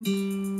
Música